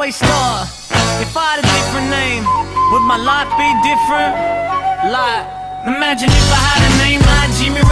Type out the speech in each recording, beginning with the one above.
always thought if I had a different name, would my life be different? Like, imagine if I had a name like Jimmy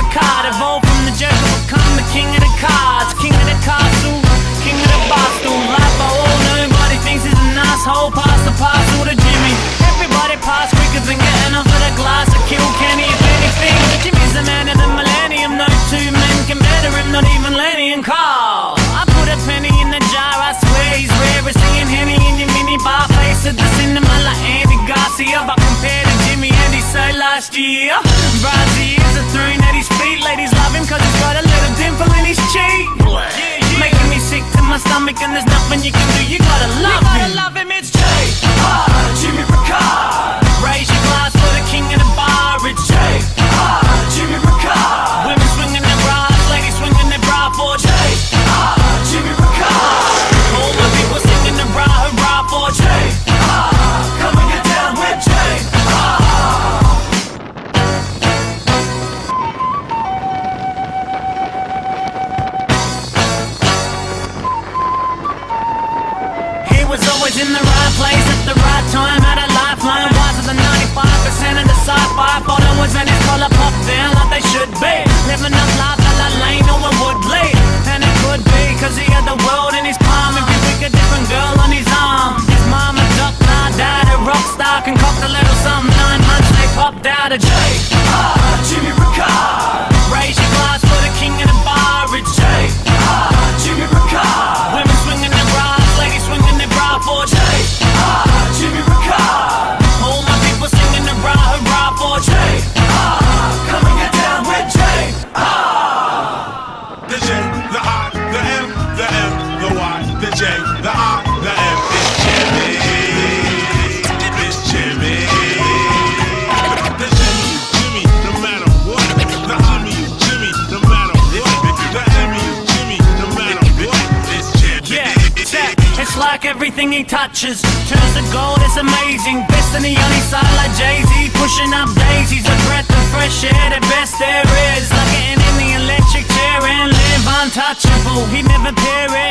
last year, Brazzy is a throne at his feet. Ladies love him cause he's got a little dimple in his cheek. Making me sick to my stomach and there's nothing you can do. Was in the right place at the right time, had a lifeline. Wiser than 95% of the sci-fi followers, and his collar popped down like they should be. Living up life a la lane, no one would bleed. And it could be, cause he had the world in his palm. If you pick a different girl on his arm. His mama ducked, now dad, a rock star, concoct a little J, the I, the M. It's Jimmy. It's Jimmy. The. The. The. Yeah, check. It's like everything he touches turns to gold. It's amazing. Destiny on his side like Jay Z, pushing up daisies. A breath of fresh air, the best there is. Like getting in the electric chair and live untouchable. He never perish.